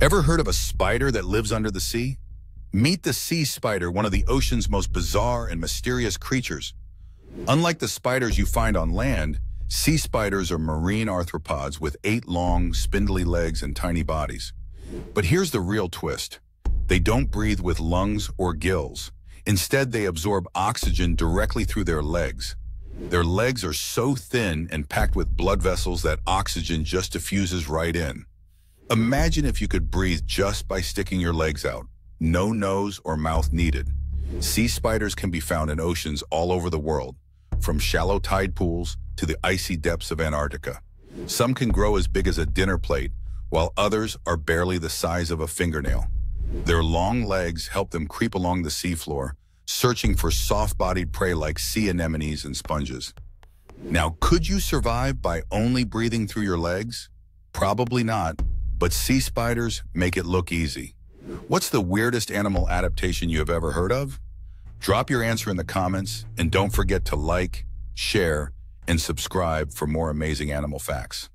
Ever heard of a spider that lives under the sea? Meet the sea spider, one of the ocean's most bizarre and mysterious creatures. Unlike the spiders you find on land, sea spiders are marine arthropods with eight long, spindly legs and tiny bodies. But here's the real twist. They don't breathe with lungs or gills. Instead, they absorb oxygen directly through their legs. Their legs are so thin and packed with blood vessels that oxygen just diffuses right in. Imagine if you could breathe just by sticking your legs out. No nose or mouth needed. Sea spiders can be found in oceans all over the world, from shallow tide pools to the icy depths of Antarctica. Some can grow as big as a dinner plate, while others are barely the size of a fingernail. Their long legs help them creep along the seafloor, searching for soft-bodied prey like sea anemones and sponges. Now, could you survive by only breathing through your legs? Probably not, but sea spiders make it look easy. What's the weirdest animal adaptation you have ever heard of? Drop your answer in the comments, and don't forget to like, share, and subscribe for more amazing animal facts.